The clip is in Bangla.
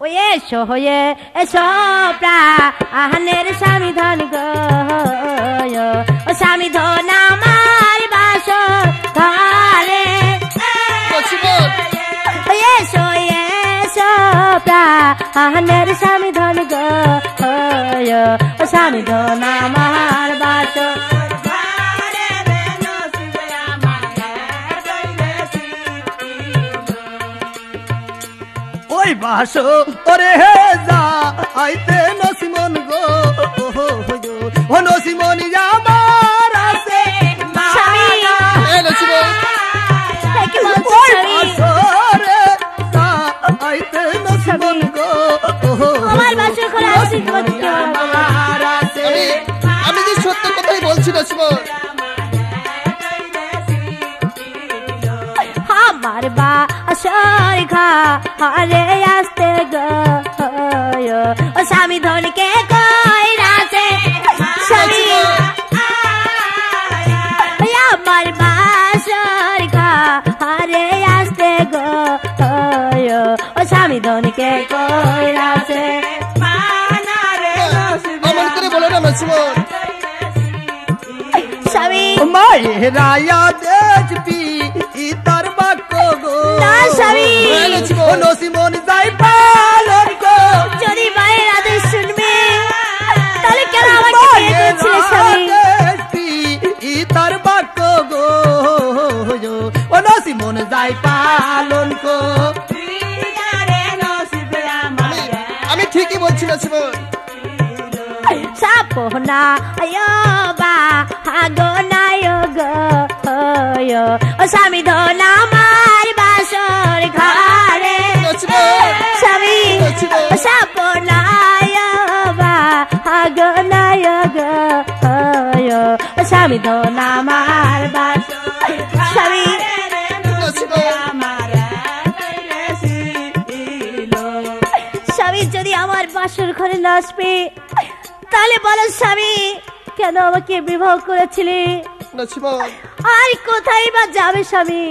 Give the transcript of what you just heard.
ও এসো হয়ে এসো প্রাণের স্বামী ধন গো ও স্বামী ধন আমার বাস ঘরে। লক্ষ্মণ ও এসো এসো প্রাণের স্বামী ধন গো ও স্বামী ধন আমার বাস ওই বাসো ওরে হে যা আইতে নসিমন গো। ও নসিমন আমার আছে। আইতে নসিমন গো। আমার আসি আমি যে সত্য কথাই বলছি না লক্ষ্মণ হরে আসতে গো ও স্বামী ধনকে কই রাতে স্বামী। আমার বাসর আসতে গো ও স্বামী ধনকে কই রাতে স্বামী। মায়ের ইতার স্বামী। এই লক্ষ্মণ যাই পালন গো যদি মায়ের আদেশ শুনবে তাহলে কেন আমাকে বিয়ে করেছিলে স্বামী? ইতার বাক্য গো। ও নসিমন যাই পালন গো আমি ঠিকই বলছি লক্ষ্মণ সাপনা আয়ো বা হাগো নায়ো গো ও স্বামী ধন আমার সাপনা আয়ো বা হাগো নায়ো গো ও স্বামী ধন আমার বাসর স্বামী যদি আমার বাসর ঘরে না আসবে তাহলে বলো স্বামী কেন আমাকে বিবাহ করেছিলি? আর কোথায় বা যাবে স্বামী?